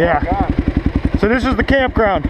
Yeah. So this is the campground.